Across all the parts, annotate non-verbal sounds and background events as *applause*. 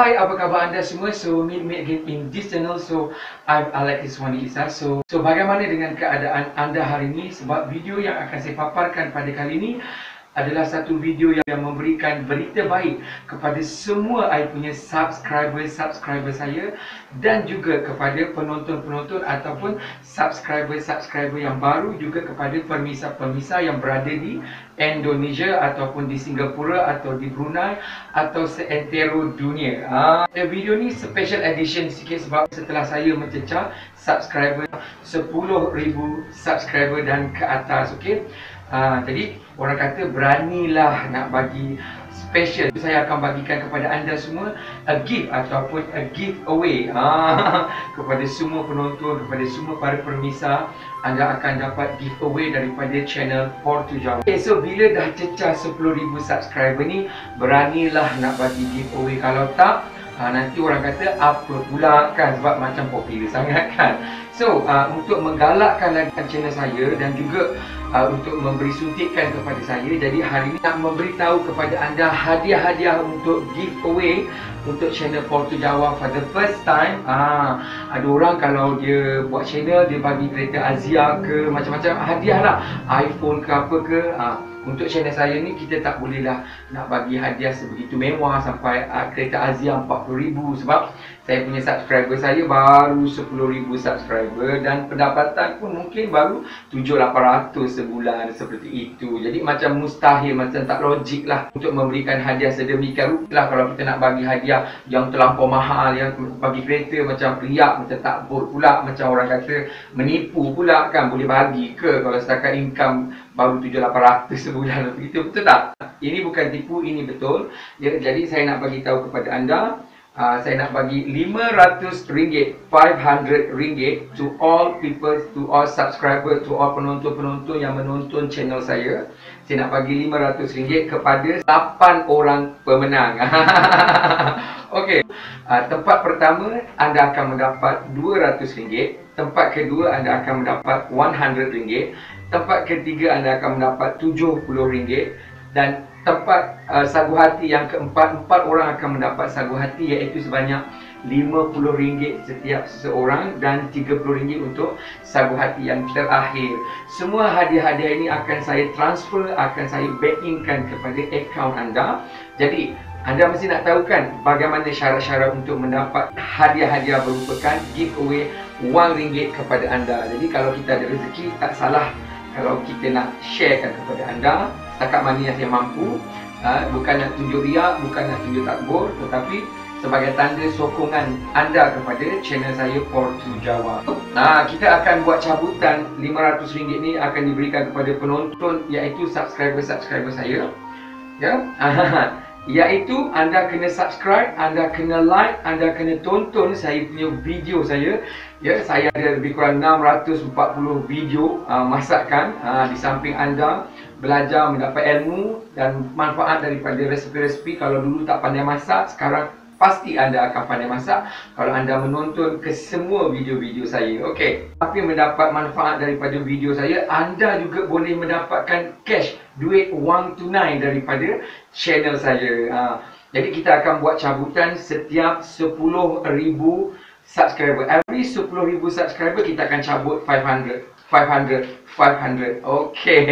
apa khabar anda semua? So, meet me again in this channel. So, I'm Alex Iswani Isa. So, so bagaimana dengan keadaan anda hari ini? Sebab video yang akan saya paparkan pada kali ini adalah satu video yang memberikan berita baik kepada semua saya punya subscriber-subscriber saya dan juga kepada penonton-penonton ataupun subscriber-subscriber yang baru juga kepada permisa-permisa yang berada di Indonesia ataupun di Singapura atau di Brunei atau seantero dunia. Ah, video ni special edition sikit sebab setelah saya mencecah subscriber 10,000 subscriber dan ke atas, okey. Ha, jadi orang kata beranilah nak bagi special saya akan bagikan kepada anda semua a gift ataupun a giveaway ha, *laughs* kepada semua penonton kepada semua para permisa anda akan dapat giveaway daripada channel Portu Jawa. Okay, so bila dah cecah 10,000 subscriber ni beranilah nak bagi giveaway kalau tak ha, nanti orang kata apa pula kan sebab macam popular sangat kan. So uh, untuk menggalakkan lagi channel saya dan juga uh, untuk memberi suntikan kepada saya. Jadi hari ini nak memberitahu kepada anda hadiah-hadiah untuk giveaway untuk channel Porto Jawa for the first time. Uh, ada orang kalau dia buat channel dia bagi kereta Azia ke macam-macam. Hadiah lah. iPhone ke apa ke. Uh, untuk channel saya ni kita tak bolehlah nak bagi hadiah sebegitu mewah sampai uh, kereta Azia 40,000 sebab saya punya subscriber saya baru 10,000 subscriber dan pendapatan pun mungkin baru 7-800 sebulan seperti itu. Jadi macam mustahil, macam tak logik lah untuk memberikan hadiah sedemikian rupa lah kalau kita nak bagi hadiah yang terlampau mahal, yang bagi kereta macam riak, macam tak takbur pula, macam orang kata menipu pula kan boleh bagi ke kalau setakat income baru 7-800 sebulan begitu betul tak? Ini bukan tipu, ini betul. Jadi saya nak bagi tahu kepada anda uh, saya nak bagi 500 ringgit 500 ringgit to all people to all subscriber to all penonton-penonton yang menonton channel saya. Saya nak bagi 500 ringgit kepada 8 orang pemenang. *laughs* Okey, uh, tempat pertama anda akan mendapat 200 ringgit tempat kedua anda akan mendapat 100 ringgit. Tempat ketiga anda akan mendapat 70 ringgit. Dan tempat uh, sagu hati yang keempat empat orang akan mendapat sagu hati iaitu sebanyak RM50 setiap seseorang dan RM30 untuk sagu hati yang terakhir. Semua hadiah-hadiah ini akan saya transfer, akan saya backingkan kepada akaun anda. Jadi, anda mesti nak tahu kan bagaimana syarat-syarat untuk mendapat hadiah-hadiah berupakan giveaway RM1 kepada anda. Jadi, kalau kita ada rezeki, tak salah kalau kita nak sharekan kepada anda setakat mana yang saya mampu uh, bukan nak tunjuk riak, bukan nak tunjuk takbur tetapi sebagai tanda sokongan anda kepada channel saya Portu Jawa. Nah, kita akan buat cabutan RM500 ni akan diberikan kepada penonton iaitu subscriber-subscriber saya. Ya. *laughs* Iaitu anda kena subscribe, anda kena like, anda kena tonton saya punya video saya. Ya, saya ada lebih kurang 640 video uh, masakan uh, di samping anda belajar mendapat ilmu dan manfaat daripada resepi-resepi. Kalau dulu tak pandai masak, sekarang pasti anda akan pandai masak kalau anda menonton ke semua video-video saya. Okey. Tapi mendapat manfaat daripada video saya, anda juga boleh mendapatkan cash, duit wang tunai daripada channel saya. Ha. Jadi kita akan buat cabutan setiap 10,000 subscriber. Every 10,000 subscriber kita akan cabut 500. 500 500 Okey.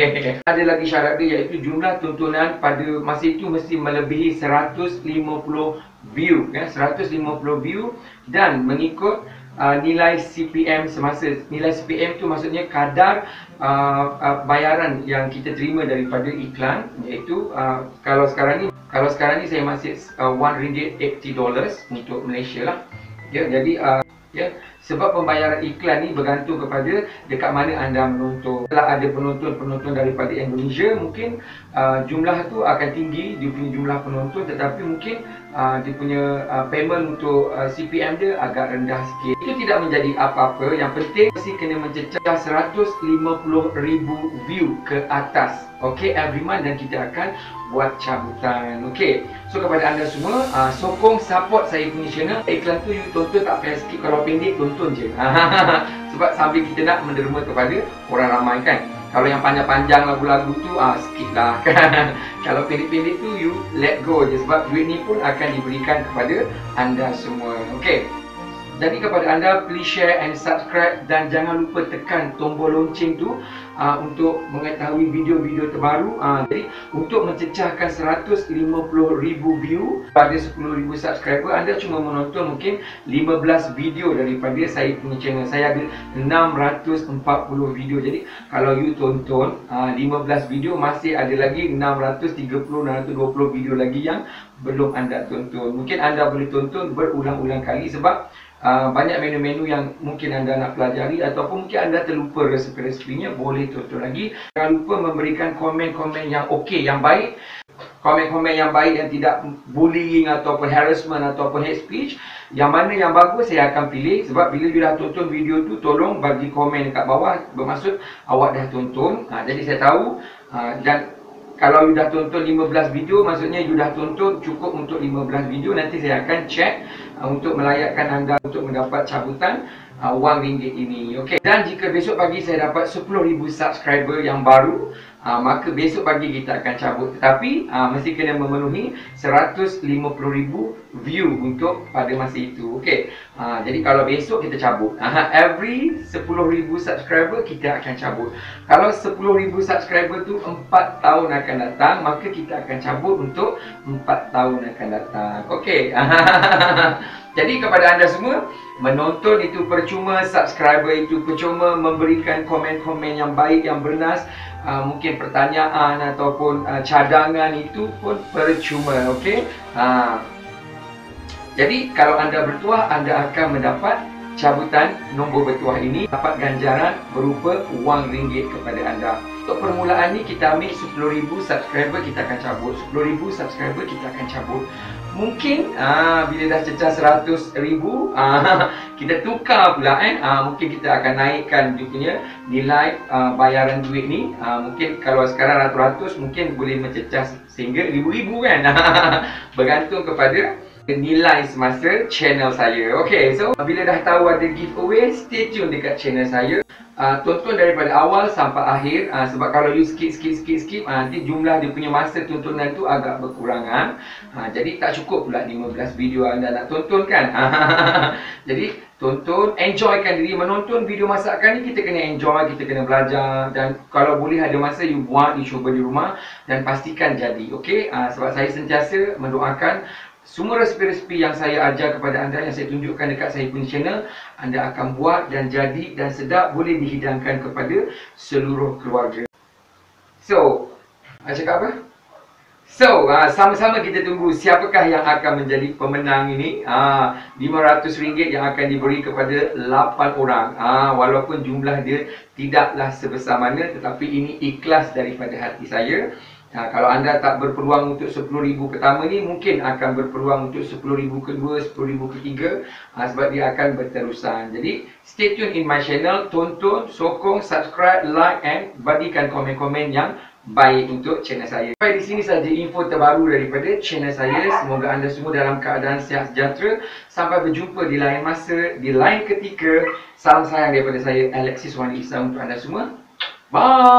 *laughs* Ada lagi syarat dia iaitu jumlah tontonan pada masa itu mesti melebihi 150 view ya. 150 view dan mengikut uh, nilai CPM semasa. Nilai CPM tu maksudnya kadar uh, uh, bayaran yang kita terima daripada iklan iaitu uh, kalau sekarang ni kalau sekarang ni saya masih uh, 1 ringgit 80 dollars untuk Malaysia lah. Ya jadi uh, ya sebab pembayaran iklan ni bergantung kepada dekat mana anda menonton. Kalau ada penonton-penonton daripada Indonesia, mungkin uh, jumlah tu akan tinggi, dia punya jumlah penonton tetapi mungkin uh, dia punya uh, payment untuk uh, CPM dia agak rendah sikit. Itu tidak menjadi apa-apa. Yang penting mesti kena mencecah 150,000 view ke atas. Okay, every month dan kita akan buat cabutan. Okay, so kepada anda semua, uh, sokong support saya punya channel. Iklan tu you tonton tak payah skip. Kalau pendek, tonton je. *laughs* Sebab sambil kita nak menderma kepada orang ramai kan. Kalau yang panjang-panjang lagu-lagu tu ah skip lah kan. *laughs* Kalau pendek-pendek tu you let go je sebab duit ni pun akan diberikan kepada anda semua. Okay. Jadi kepada anda please share and subscribe dan jangan lupa tekan tombol lonceng tu uh, untuk mengetahui video-video terbaru. Uh, jadi untuk mencecahkan 150,000 view pada 10,000 subscriber anda cuma menonton mungkin 15 video daripada saya punya channel. Saya ada 640 video. Jadi kalau you tonton uh, 15 video masih ada lagi 630 620 video lagi yang belum anda tonton. Mungkin anda boleh tonton berulang-ulang kali sebab Uh, banyak menu-menu yang mungkin anda nak pelajari ataupun mungkin anda terlupa resepi-resepinya boleh tonton lagi. Jangan lupa memberikan komen-komen yang okey yang baik. Komen-komen yang baik yang tidak bullying ataupun harassment ataupun hate speech. Yang mana yang bagus saya akan pilih. Sebab bila you dah tonton video tu tolong bagi komen dekat bawah. Bermaksud awak dah tonton. Ha, jadi saya tahu ha, dan kalau you dah tonton 15 video maksudnya you dah tonton cukup untuk 15 video nanti saya akan check uh, untuk melayakkan anda untuk mendapat cabutan uh, wang ringgit ini okey? Dan jika besok pagi saya dapat 10,000 subscriber yang baru uh, maka besok pagi kita akan cabut. Tetapi uh, mesti kena memenuhi 150,000 view untuk pada masa itu. Okey. Uh, jadi kalau besok kita cabut uh, *laughs* every 10,000 subscriber kita akan cabut. Kalau 10,000 subscriber tu 4 tahun akan datang maka kita akan cabut untuk 4 tahun akan datang. Okey *laughs* Jadi kepada anda semua, menonton itu percuma, subscriber itu percuma, memberikan komen-komen yang baik, yang bernas, uh, mungkin pertanyaan ataupun uh, cadangan itu pun percuma, okey? Uh, jadi kalau anda bertuah, anda akan mendapat cabutan nombor bertuah ini, dapat ganjaran berupa wang ringgit kepada anda. Untuk permulaan ni kita ambil 10,000 subscriber kita akan cabut. 10,000 subscriber kita akan cabut. Mungkin aa, bila dah cecah 100,000 *laughs* aa, Kita tukar pula eh. Aa, Mungkin kita akan naikkan dia punya nilai aa, bayaran duit ni. Aa, Mungkin kalau sekarang ratus-ratus mungkin boleh mencecah sehingga ribu-ribu kan. *laughs* Bergantung kepada nilai semasa channel saya. Okay, so bila dah tahu ada giveaway, stay tune dekat channel saya. Uh, tonton daripada awal sampai akhir uh, sebab kalau you skip skip skip skip uh, nanti jumlah dia punya masa tontonan tu agak berkurangan. Uh, jadi tak cukup pula 15 video anda nak tonton kan. *laughs* jadi tonton, enjoykan diri menonton video masakan ni kita kena enjoy, kita kena belajar dan kalau boleh ada masa you buat, you cuba di rumah dan pastikan jadi. Okay, uh, sebab saya sentiasa mendoakan semua resepi-resepi yang saya ajar kepada anda yang saya tunjukkan dekat saya punya channel anda akan buat dan jadi dan sedap boleh dihidangkan kepada seluruh keluarga. So, saya cakap apa? So, uh, sama-sama kita tunggu siapakah yang akan menjadi pemenang ini. Uh, RM500 yang akan diberi kepada 8 orang. Uh, walaupun jumlah dia tidaklah sebesar mana tetapi ini ikhlas daripada hati saya. Ha, kalau anda tak berpeluang untuk 10,000 pertama ni mungkin akan berpeluang untuk 10,000 kedua, 10,000 ketiga ha, sebab dia akan berterusan. Jadi stay tune in my channel, tonton, sokong, subscribe, like and bagikan komen-komen yang baik untuk channel saya. Sampai di sini saja info terbaru daripada channel saya. Semoga anda semua dalam keadaan sihat sejahtera. Sampai berjumpa di lain masa, di lain ketika. Salam sayang daripada saya Alexis Wani Isa untuk anda semua. Bye!